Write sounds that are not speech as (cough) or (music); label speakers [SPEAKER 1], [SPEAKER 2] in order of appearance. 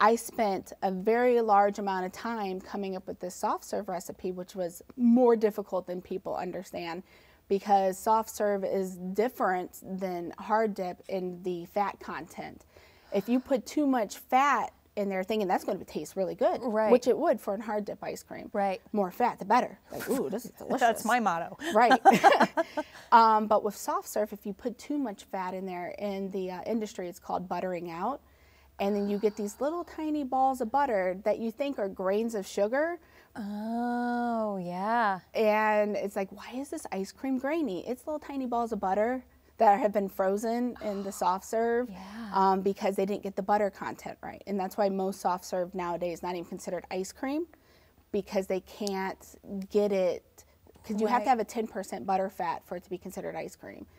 [SPEAKER 1] I spent a very large amount of time coming up with this soft serve recipe, which was more difficult than people understand because soft serve is different than hard dip in the fat content. If you put too much fat in there thinking that's going to taste really good,
[SPEAKER 2] Right.
[SPEAKER 1] which it would for a hard dip ice cream.
[SPEAKER 2] Right.
[SPEAKER 1] More fat, the better. Like, ooh, this is (laughs) delicious.
[SPEAKER 2] That's my motto.
[SPEAKER 1] Right. (laughs) (laughs) um, but with soft serve, if you put too much fat in there, in the uh, industry, it's called buttering out. And then you get these little tiny balls of butter that you think are grains of sugar.
[SPEAKER 2] Oh, yeah.
[SPEAKER 1] And it's like, why is this ice cream grainy? It's little tiny balls of butter that have been frozen in the (gasps) soft serve
[SPEAKER 2] Yeah.
[SPEAKER 1] um, because they didn't get the butter content right. And that's why most soft serve nowadays not even considered ice cream because they can't get it because you have to have a 10% butter fat for it to be considered ice cream.